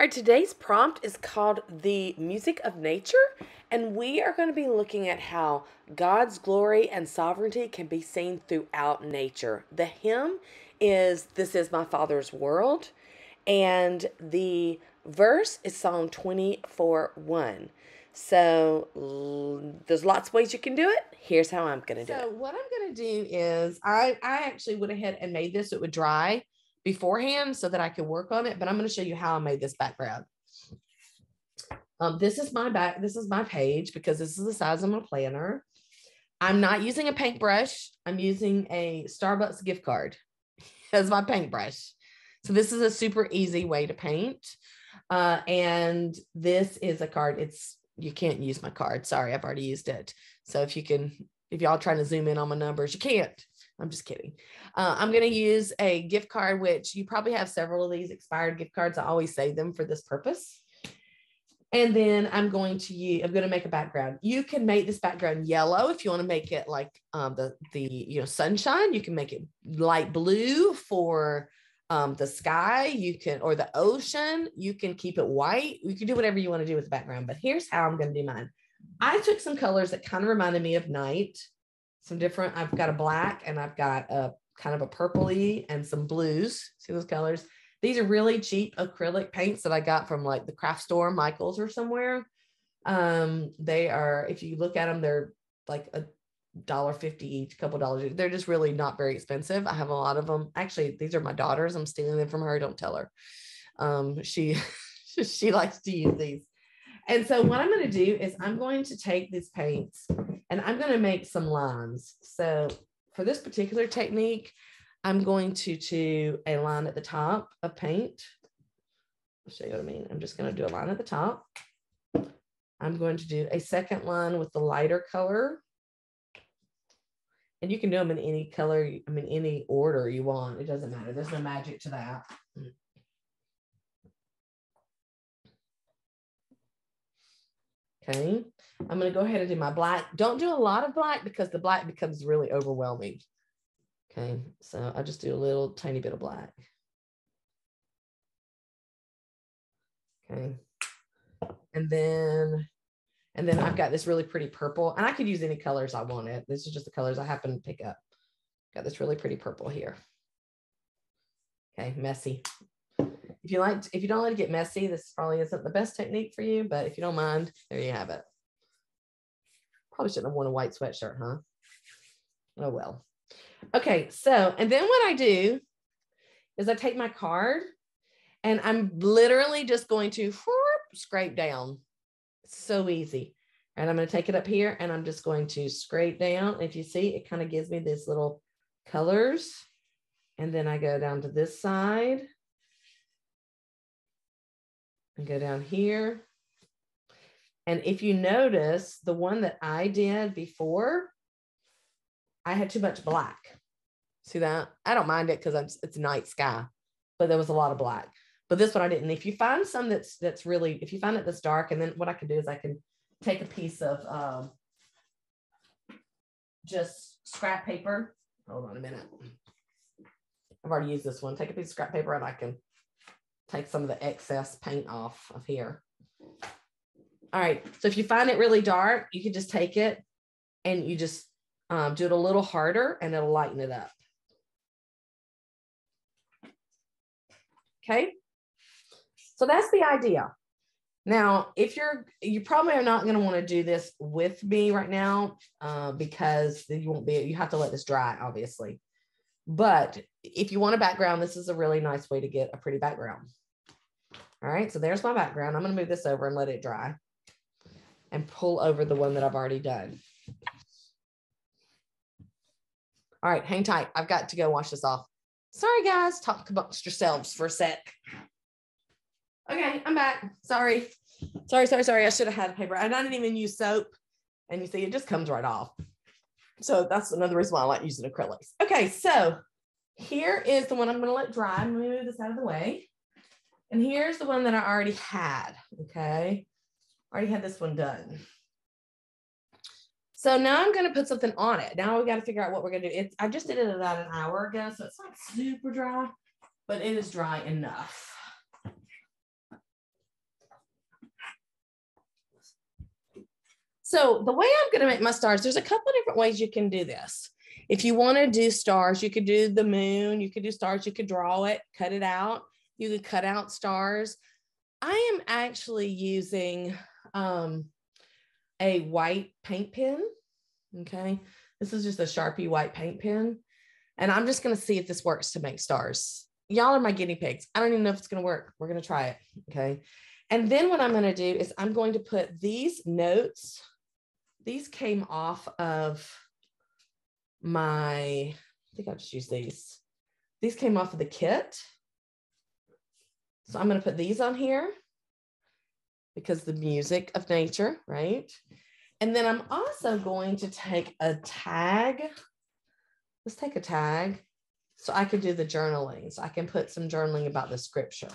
All right, today's prompt is called The Music of Nature, and we are going to be looking at how God's glory and sovereignty can be seen throughout nature. The hymn is This is My Father's World, and the verse is Psalm 24 1. So there's lots of ways you can do it. Here's how I'm going to do it. So what I'm gonna do is I I actually went ahead and made this it would dry beforehand so that I could work on it, but I'm gonna show you how I made this background. Um, this is my back, this is my page because this is the size of my planner. I'm not using a paintbrush, I'm using a Starbucks gift card as my paintbrush. So this is a super easy way to paint. Uh, and this is a card. It's you can't use my card. Sorry, I've already used it. So if you can, if y'all trying to zoom in on my numbers, you can't. I'm just kidding. Uh, I'm going to use a gift card, which you probably have several of these expired gift cards. I always save them for this purpose. And then I'm going to use, I'm going to make a background. You can make this background yellow if you want to make it like um, the, the, you know, sunshine. You can make it light blue for um, the sky. You can, or the ocean. You can keep it white. You can do whatever you want to do with the background. But here's how I'm going to do mine. I took some colors that kind of reminded me of night. Some different, I've got a black and I've got a kind of a purpley and some blues. See those colors? These are really cheap acrylic paints that I got from like the craft store, Michael's or somewhere. Um, they are, if you look at them, they're like a dollar fifty each, couple dollars. They're just really not very expensive. I have a lot of them. Actually, these are my daughters. I'm stealing them from her. Don't tell her. Um, she she likes to use these. And so what I'm going to do is I'm going to take these paints and I'm going to make some lines. So for this particular technique, I'm going to do a line at the top of paint. I'll show you what I mean. I'm just going to do a line at the top. I'm going to do a second line with the lighter color. And you can do them in any color, I mean, any order you want. It doesn't matter. There's no magic to that. Okay, I'm going to go ahead and do my black. Don't do a lot of black because the black becomes really overwhelming. Okay, so I just do a little tiny bit of black. Okay, and then, and then I've got this really pretty purple, and I could use any colors I wanted. This is just the colors I happen to pick up. Got this really pretty purple here. Okay, messy. If you like, if you don't like it get messy, this probably isn't the best technique for you, but if you don't mind, there you have it. Probably shouldn't have worn a white sweatshirt, huh? Oh well. Okay, so and then what I do is I take my card and I'm literally just going to whoop, scrape down. So easy. And I'm going to take it up here and I'm just going to scrape down. If you see, it kind of gives me these little colors. And then I go down to this side and go down here. And if you notice, the one that I did before, I had too much black. See that? I don't mind it because it's night sky, but there was a lot of black. But this one I didn't. If you find some that's that's really, if you find it that's dark, and then what I can do is I can take a piece of um, just scrap paper. Hold on a minute. I've already used this one. Take a piece of scrap paper and I can take some of the excess paint off of here. All right. So if you find it really dark, you can just take it and you just um, do it a little harder and it'll lighten it up. Okay. So that's the idea. Now, if you're, you probably are not going to want to do this with me right now uh, because you won't be, you have to let this dry, obviously. But if you want a background, this is a really nice way to get a pretty background. All right, so there's my background. I'm going to move this over and let it dry and pull over the one that I've already done. All right, hang tight. I've got to go wash this off. Sorry, guys. Talk amongst yourselves for a sec. Okay, I'm back. Sorry. Sorry, sorry, sorry. I should have had paper. And I didn't even use soap. And you see, it just comes right off. So that's another reason why I like using acrylics. Okay, so here is the one I'm going to let dry. I'm going to move this out of the way. And here's the one that I already had, okay? Already had this one done. So now I'm gonna put something on it. Now we gotta figure out what we're gonna do. It's, I just did it about an hour ago, so it's not super dry, but it is dry enough. So the way I'm gonna make my stars, there's a couple different ways you can do this. If you wanna do stars, you could do the moon, you could do stars, you could draw it, cut it out you could cut out stars. I am actually using um, a white paint pen. Okay. This is just a Sharpie white paint pen. And I'm just going to see if this works to make stars. Y'all are my guinea pigs. I don't even know if it's going to work. We're going to try it. Okay. And then what I'm going to do is I'm going to put these notes. These came off of my, I think I'll just use these. These came off of the kit. So I'm going to put these on here because the music of nature, right? And then I'm also going to take a tag. Let's take a tag so I can do the journaling. So I can put some journaling about the scripture.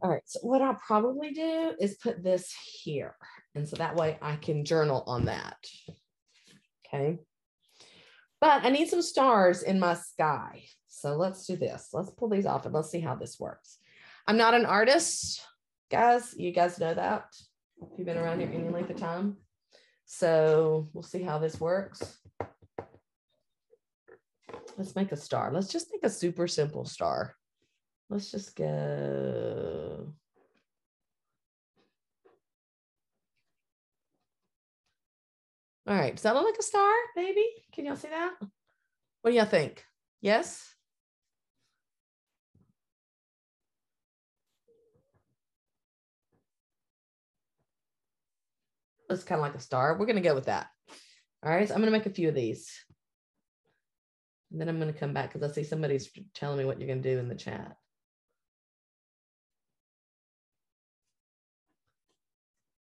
All right, so what I'll probably do is put this here. And so that way I can journal on that. Okay. But I need some stars in my sky. So let's do this. Let's pull these off and let's see how this works. I'm not an artist, guys. You guys know that if you've been around here any length of time. So we'll see how this works. Let's make a star. Let's just make a super simple star. Let's just go. All right, does that look like a star, baby? Can y'all see that? What do y'all think? Yes? Looks kind of like a star. We're going to go with that. All right, so I'm going to make a few of these. And then I'm going to come back because I see somebody's telling me what you're going to do in the chat.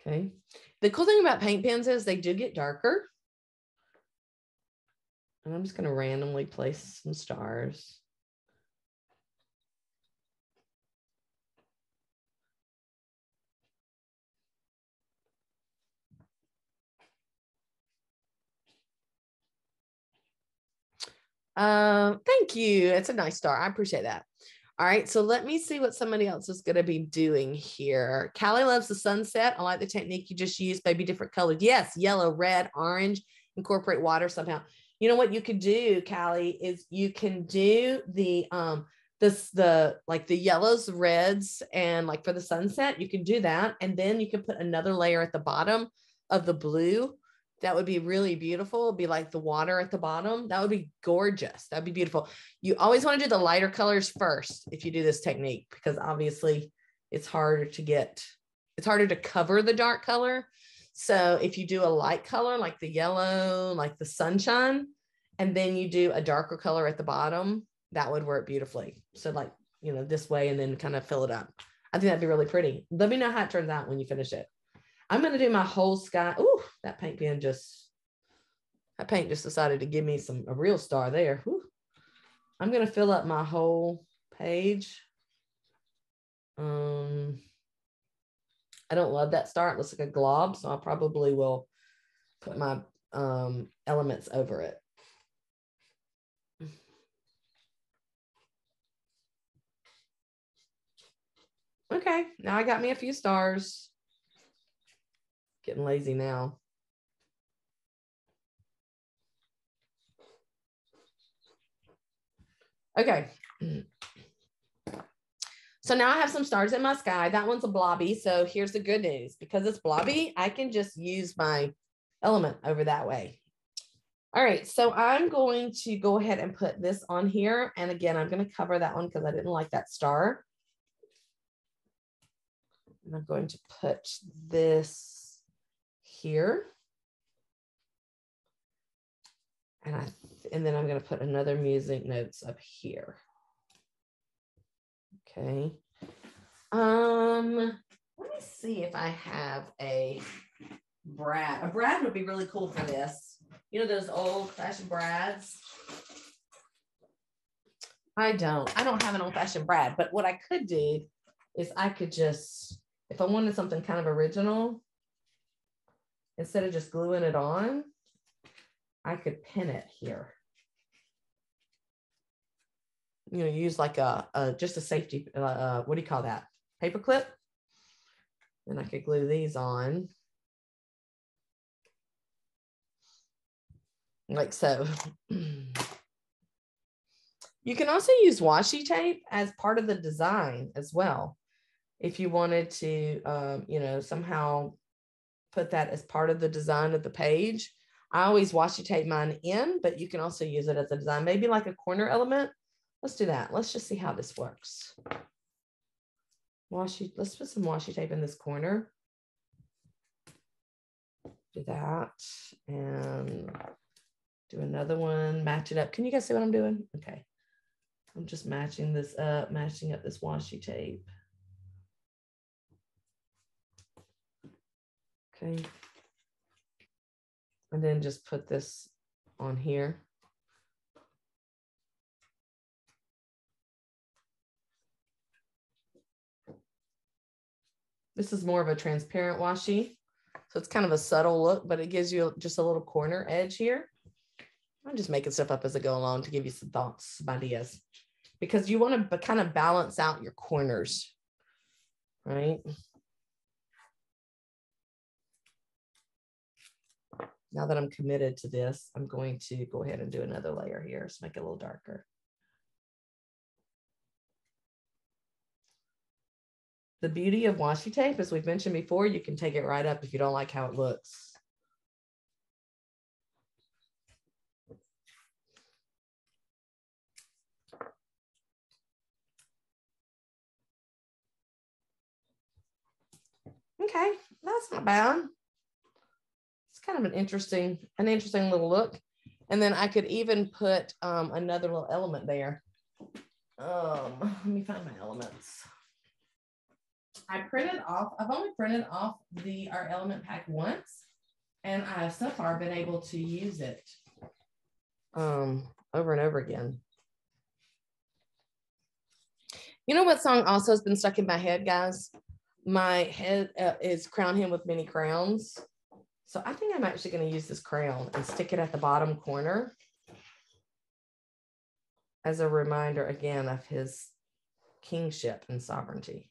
Okay. The cool thing about paint pens is they do get darker. And I'm just going to randomly place some stars. Um, thank you. It's a nice star. I appreciate that. All right, so let me see what somebody else is going to be doing here. Callie loves the sunset. I like the technique you just used, maybe different colored. Yes, yellow, red, orange, incorporate water somehow. You know what you could do, Callie, is you can do the um this the like the yellows, reds, and like for the sunset, you can do that. And then you can put another layer at the bottom of the blue that would be really beautiful. It'd be like the water at the bottom. That would be gorgeous. That'd be beautiful. You always want to do the lighter colors first if you do this technique, because obviously it's harder to get, it's harder to cover the dark color. So if you do a light color, like the yellow, like the sunshine, and then you do a darker color at the bottom, that would work beautifully. So like, you know, this way and then kind of fill it up. I think that'd be really pretty. Let me know how it turns out when you finish it. I'm going to do my whole sky. Ooh, that paint pen just, that paint just decided to give me some, a real star there. Whew. I'm going to fill up my whole page. Um, I don't love that star. It looks like a glob, so I probably will put my um, elements over it. Okay, now I got me a few stars. Getting lazy now. Okay. So now I have some stars in my sky. That one's a blobby. So here's the good news. Because it's blobby, I can just use my element over that way. All right, so I'm going to go ahead and put this on here. And again, I'm going to cover that one because I didn't like that star. And I'm going to put this here. And I and then I'm going to put another music notes up here. Okay. Um, let me see if I have a brad. A brad would be really cool for this. You know those old fashioned brads? I don't. I don't have an old fashioned brad, but what I could do is I could just, if I wanted something kind of original, instead of just gluing it on, I could pin it here. You know, use like a, a just a safety, uh, uh what do you call that? Paper clip. And I could glue these on. Like so. you can also use washi tape as part of the design as well. If you wanted to, um, you know, somehow put that as part of the design of the page. I always washi tape mine in, but you can also use it as a design, maybe like a corner element. Let's do that. Let's just see how this works. Washi, let's put some washi tape in this corner. Do that and do another one, match it up. Can you guys see what I'm doing? Okay. I'm just matching this up, matching up this washi tape. Okay. And then just put this on here. This is more of a transparent washi. So it's kind of a subtle look, but it gives you just a little corner edge here. I'm just making stuff up as I go along to give you some thoughts, some ideas because you want to kind of balance out your corners, right? Now that I'm committed to this, I'm going to go ahead and do another layer here. So make it a little darker. The beauty of washi tape, as we've mentioned before, you can take it right up if you don't like how it looks. okay, that's not bad. Kind of an interesting, an interesting little look. And then I could even put um, another little element there. Um, let me find my elements. I printed off, I've only printed off the our element pack once, and I have so far been able to use it um, over and over again. You know what song also has been stuck in my head, guys? my head uh, is crown him with many crowns. So I think I'm actually going to use this crown and stick it at the bottom corner as a reminder again of his kingship and sovereignty.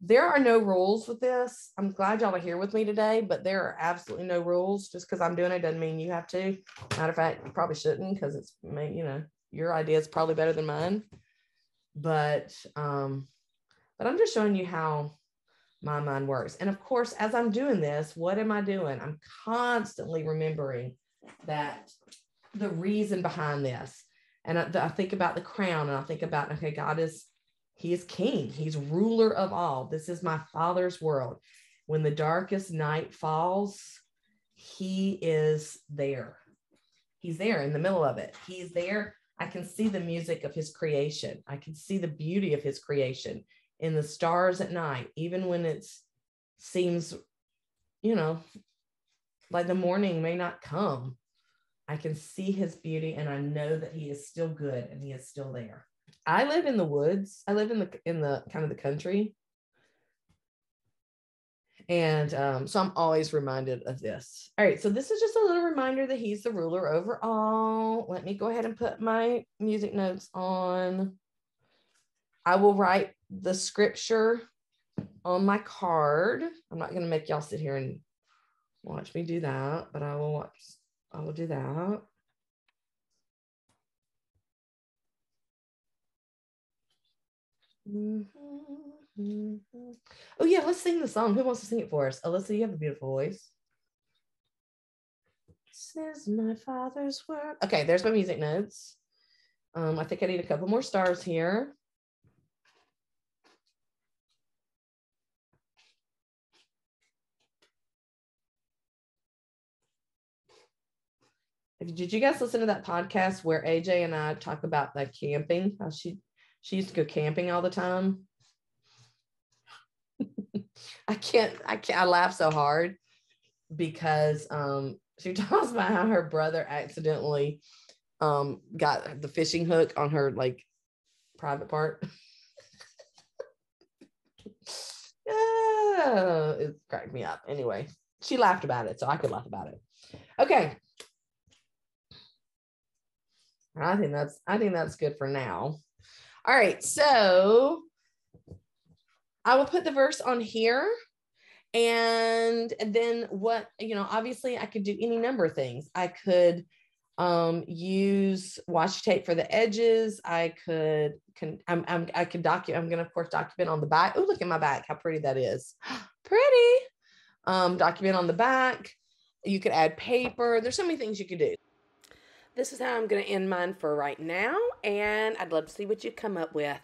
There are no rules with this. I'm glad y'all are here with me today, but there are absolutely no rules. Just because I'm doing it doesn't mean you have to. Matter of fact, you probably shouldn't because it's, you know, your idea is probably better than mine. But, um, but I'm just showing you how my mind works. And of course, as I'm doing this, what am I doing? I'm constantly remembering that the reason behind this. And I, I, think about the crown and I think about, okay, God is, He is King, He's ruler of all. This is my Father's world. When the darkest night falls, He is there. He's there in the middle of it. He's there. I can see the music of His creation, I can see the beauty of His creation in the stars at night, even when it seems, you know, like the morning may not come. I can see his beauty and I know that he is still good and he is still there. I live in the woods. I live in the in the kind of the country. And um, so I'm always reminded of this. All right, so this is just a little reminder that he's the ruler over all. Let me go ahead and put my music notes on. I will write the scripture on my card. I'm not going to make y'all sit here and watch me do that, but I will watch, I will do that. Mm-hmm. Oh yeah, let's sing the song. Who wants to sing it for us? Alyssa, you have a beautiful voice. This is my father's world. Okay, there's my music notes. Um, I think I need a couple more stars here. Did you guys listen to that podcast where AJ and I talk about like camping? How she she used to go camping all the time. I can't I can't I laugh so hard because um she talks about how her brother accidentally um got the fishing hook on her like private part. yeah, it cracked me up. Anyway, she laughed about it, so I could laugh about it. Okay, I think that's I think that's good for now. All right, so I will put the verse on here. And then what, you know, obviously I could do any number of things. I could um, use washi tape for the edges. I could can I'm, I'm I could document. I'm gonna of course document on the back. Oh, look at my back, how pretty that is. pretty. Um, document on the back. You could add paper. There's so many things you could do. This is how I'm going to end mine for right now, and I'd love to see what you come up with.